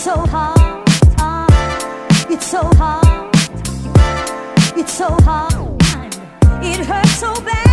so hard. It's so hard. It's so hard. It hurts so bad.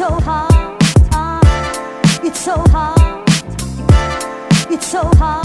Ah. It's so hard. It's so hard. It's so hard.